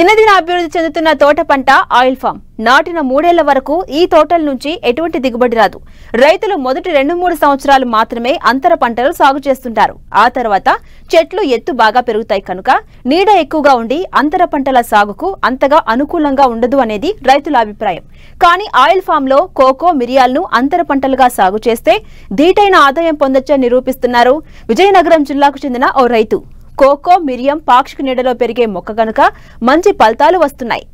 దినదిన అభివృద్ధి చెందుతున్న తోట పంట ఆయిల్ ఫామ్. నాటిన మూడేళ్ళ వరకు ఈ తోటల నుంచి ఎటువంటి దిగుబడి రాదు. రైతులు మొదటి రెండు మూడు సంవత్సరాలు మాత్రమే అంతర పంటలు సాగు చేస్తుంటారు. ఆ తర్వాత చెట్లు ఎత్తు బాగా పెరుగుతాయి కనుక నీడ ఎక్కువగా ఉండి అంతర పంటల సాగుకు అంతగా అనుకూలంగా ఉండదు అనేది రైతుల అభిప్రాయం. కానీ ఆయిల్ ఫామ్లో కోకో మిరియాలను అంతర పంటలుగా సాగు చేస్తే ధీటైన ఆదాయం పొందొచ్చని నిరూపిస్తున్నారు విజయనగరం జిల్లాకు చెందిన ఓ రైతు. కోకో మిరియం పాక్షిక నీడలో పెరిగే మొక్క గనుక మంచి ఫలితాలు వస్తున్నాయి.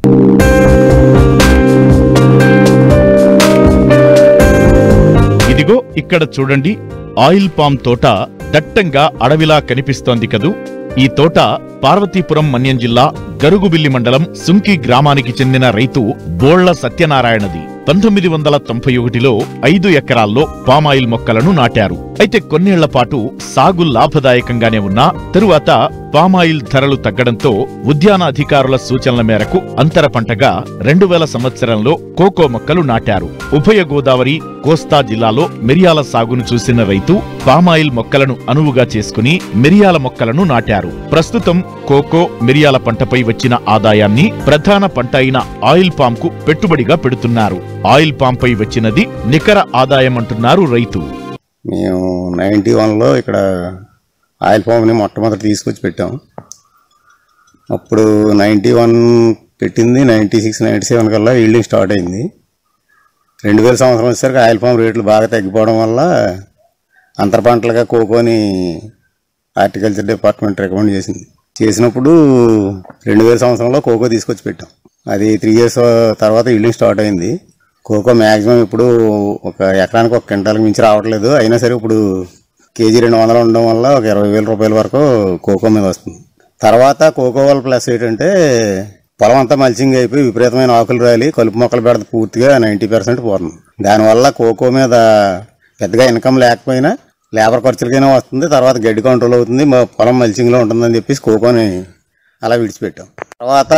ఇదిగో ఇక్కడ చూడండి ఆయిల్ పామ్ తోట దట్టంగా అడవిలా కనిపిస్తోంది కదూ. ఈ తోట పార్వతీపురం మన్యం జిల్లా గరుగుబిల్లి మండలం సుంకి గ్రామానికి చెందిన రైతు బోళ్ళ సత్యనారాయణది. పంతొమ్మిది వందల తొంభై ఒకటిలో ఐదు ఎకరాల్లో పామాయిల్ మొక్కలను నాటారు. అయితే కొన్నేళ్ళ పాటు సాగు లాభదాయకంగానే ఉన్నా తరువాత పామాయిల్ ధరలు తగ్గడంతో ఉద్యాన అధికారుల సూచనల మేరకు అంతర పంటగా రెండు వేల సంవత్సరంలో కోకో మొక్కలు నాటారు. ఉభయ గోదావరి కోస్తా జిల్లాలో మిరియాల సాగును చూసిన రైతు పామాయిల్ మొక్కలను అనువుగా చేసుకుని మిరియాల మొక్కలను నాటారు. ప్రస్తుతం కోకో మిరియాల పంటపై వచ్చిన ఆదాయాన్ని ప్రధాన పంట అయిన ఆయిల్ పామ్కు పెట్టుబడిగా పెడుతున్నారు. ఆయిల్ పామ్ పై వచ్చినది నికర ఆదాయం అంటున్నారు రైతు. మేము నైంటీ వన్లో ఇక్కడ ఆయిల్ ఫామ్ని మొట్టమొదటి తీసుకొచ్చి పెట్టాం. అప్పుడు నైంటీ వన్ పెట్టింది నైంటీ సిక్స్ నైంటీ సెవెన్ కల్లా ఈల్డింగ్ స్టార్ట్ అయింది. రెండు వేల సంవత్సరం వచ్చేసరికి ఆయిల్ ఫామ్ రేట్లు బాగా తగ్గిపోవడం వల్ల అంతర పంటలుగా కోకోని హార్టికల్చర్ డిపార్ట్మెంట్ రికమెండ్ చేసింది. చేసినప్పుడు రెండు వేల సంవత్సరంలో కోకో తీసుకొచ్చి పెట్టాం. అది త్రీ ఇయర్స్ తర్వాత ఈల్డింగ్ స్టార్ట్ అయింది. కోకో మ్యాక్సిమం ఇప్పుడు ఒక ఎకరానికి ఒక క్వింటాల్కి మించి రావట్లేదు. అయినా సరే ఇప్పుడు కేజీ రెండు వందలు ఉండడం వల్ల ఒక ఇరవై వేల రూపాయల వరకు కోకో మీద వస్తుంది. తర్వాత కోకో వల్ల ప్లస్ ఏంటంటే పొలం అంతా మల్చింగ్ అయిపోయి విపరీతమైన ఆకులు రాలి కలుపు మొక్కలు పెడత పూర్తిగా నైంటీ పర్సెంట్ పోతుంది దానివల్ల కోకో మీద పెద్దగా ఇన్కమ్ లేకపోయినా లేబర్ ఖర్చులకైనా వస్తుంది తర్వాత గడ్డి కంట్రోల్ అవుతుంది మా పొలం మల్చింగ్లో ఉంటుందని చెప్పేసి కోకోని అలా విడిచిపెట్టాం. తర్వాత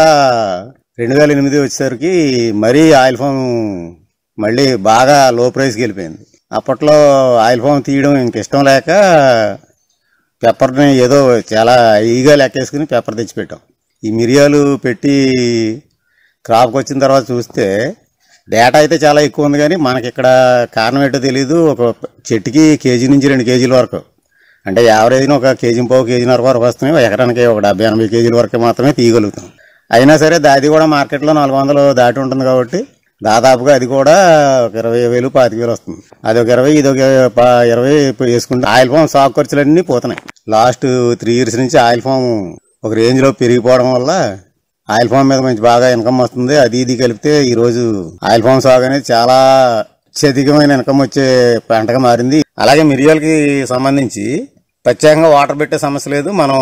రెండు వేల ఎనిమిది వచ్చేసరికి మరీ ఆయిల్ ఫామ్ మళ్ళీ బాగా లో ప్రైస్కి వెళ్ళిపోయింది. అప్పట్లో ఆయిల్ ఫామ్ తీయడం ఇంక ఇష్టం లేక పెప్పర్ని ఏదో చాలా ఈగా లెక్కేసుకుని పెప్పర్ తెచ్చిపెట్టాం. ఈ మిరియాలు పెట్టి క్రాప్కి వచ్చిన తర్వాత చూస్తే డేటా అయితే చాలా ఎక్కువ ఉంది కానీ మనకి ఇక్కడ కారణం ఏంటో తెలియదు ఒక చెట్టుకి కేజీ నుంచి రెండు కేజీల వరకు. అంటే యావరేజ్న ఒక కేజీ పావు కేజీన్నర వరకు వస్తున్నాయి. ఎకరానికి ఒక డెబ్బై ఎనభై కేజీల వరకు మాత్రమే తీయగలుగుతాం. అయినా సరే దాది కూడా మార్కెట్లో నాలుగు వందలు దాటి ఉంటుంది కాబట్టి దాదాపుగా అది కూడా ఒక ఇరవై వేలు పాతిక వేలు వస్తుంది. అది ఒక ఇరవై ఇది ఒక ఇరవై వేసుకుంటే ఆయిల్ ఫామ్ సాగు ఖర్చులన్నీ పోతున్నాయి. లాస్ట్ త్రీ ఇయర్స్ నుంచి ఆయిల్ ఫామ్ ఒక రేంజ్లో పెరిగిపోవడం వల్ల ఆయిల్ ఫామ్ మీద మంచి బాగా ఇన్కమ్ వస్తుంది. అది ఇది కలిపితే ఈరోజు ఆయిల్ ఫామ్ సాగు అనేది చాలా అత్యధికమైన ఇన్కమ్ వచ్చే పంటగా మారింది. అలాగే మిరియాలకి సంబంధించి ప్రత్యేకంగా వాటర్ పెట్టే సమస్య లేదు. మనం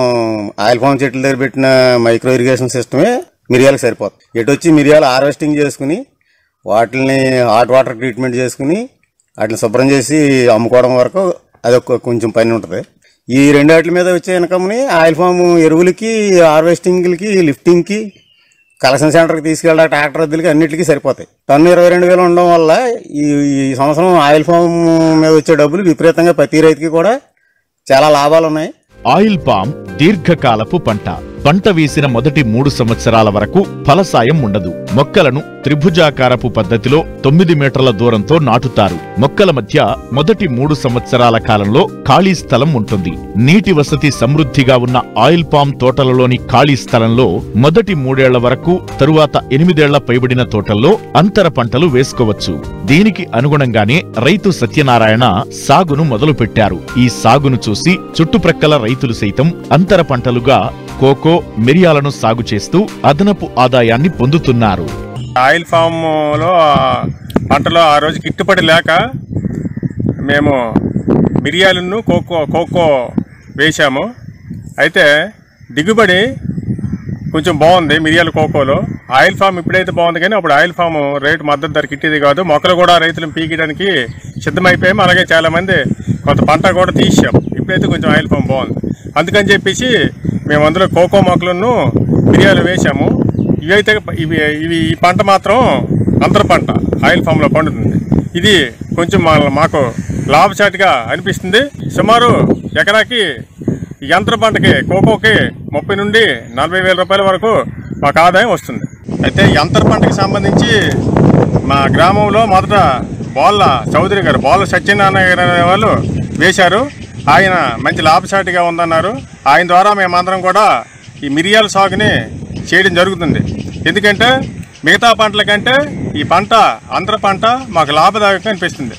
ఆయిల్ ఫామ్ చెట్ల దగ్గర పెట్టిన మైక్రో ఇరిగేషన్ సిస్టమే మిరియాలకు సరిపోతుంది ఎటు వచ్చి మిరియాలు హార్వెస్టింగ్ చేసుకుని వాటిని హాట్ వాటర్ ట్రీట్మెంట్ చేసుకుని వాటిని శుభ్రం చేసి అమ్ముకోవడం వరకు అదొక కొంచెం పని ఉంటుంది. ఈ రెండు వాటి మీద వచ్చే ఇన్కమ్ని ఆయిల్ ఫామ్ ఎరువులకి హార్వెస్టింగ్లకి లిఫ్టింగ్కి కలెక్షన్ సెంటర్కి తీసుకెళ్ళడం ట్రాక్టర్ అద్దెలకి అన్నిటికీ సరిపోతాయి. టన్ను ఇరవై రెండు వేలు ఉండడం వల్ల ఈ ఈ సంవత్సరం ఆయిల్ ఫామ్ మీద వచ్చే డబ్బులు విపరీతంగా ప్రతి రైతుకి కూడా చాలా లాభాలు ఉన్నాయి ఆయిల్ పామ్ దీర్ఘకాలపు పంట. పంట వేసిన మొదటి మూడు సంవత్సరాల వరకు ఫలసాయం ఉండదు. మొక్కలను త్రిభుజాకారపు పద్ధతిలో తొమ్మిది మీటర్ల దూరంతో నాటుతారు. మొక్కల మధ్య మొదటి మూడు సంవత్సరాల కాలంలో ఖాళీ స్థలం ఉంటుంది. నీటి వసతి సమృద్ధిగా ఉన్న ఆయిల్ పామ్ తోటలలోని ఖాళీ స్థలంలో మొదటి మూడేళ్ళ వరకు తరువాత ఎనిమిదేళ్ళ పైబడిన తోటల్లో అంతర పంటలు వేసుకోవచ్చు. దీనికి అనుగుణంగానే రైతు సత్యనారాయణ సాగును మొదలుపెట్టారు. ఈ సాగును చూసి చుట్టుప్రక్కల రైతులు సైతం అంతర పంటలుగా కోకో మిరియాలను సాగు చేస్తూ అదనపు ఆదాయాన్ని పొందుతున్నారు. ఆయిల్ ఫామ్లో పంటలో ఆ రోజు గిట్టుబడి లేక మేము మిరియాలను కోకో కోకో వేశాము. అయితే దిగుబడి కొంచెం బాగుంది మిరియాల కోకోలో. ఆయిల్ ఫామ్ ఇప్పుడైతే బాగుంది కానీ అప్పుడు ఆయిల్ ఫామ్ రేటు మద్దతు ధర కిట్టేది కాదు. మొక్కలు కూడా రైతులను పీకడానికి సిద్ధమైపోయాము. అలాగే చాలామంది కొంత పంట కూడా తీసాం ఇప్పుడైతే కొంచెం ఆయిల్ ఫామ్ బాగుంది. అందుకని చెప్పేసి మేము అందులో కోకో మొక్కలను మిరియాలు వేశాము. ఇవైతే ఇవి ఇవి ఈ పంట మాత్రం అంతర పంట ఆయిల్ ఫామ్లో పండుతుంది. ఇది కొంచెం మా- మాకు లాభసాటిగా అనిపిస్తుంది. సుమారు ఎకరాకి ఈ యంత్ర పంటకి కోకోకి ముప్పై నుండి నలభై వేల రూపాయల వరకు మాకు ఆదాయం వస్తుంది. అయితే యంత్ర పంటకి సంబంధించి మా గ్రామంలో మొదట బోళ్ళ చౌదరి గారు బోళ్ళ సత్యనారాయణ గారు అనే వాళ్ళు వేశారు. ఆయన మంచి లాభసాటిగా ఉందన్నారు. ఆయన ద్వారా మేమందరం కూడా ఈ మిరియాల సాగుని చేయడం జరుగుతుంది. ఎందుకంటే మిగతా పంటల కంటే ఈ పంట అంతర పంట మాకు లాభదాయకంగా అనిపిస్తుంది.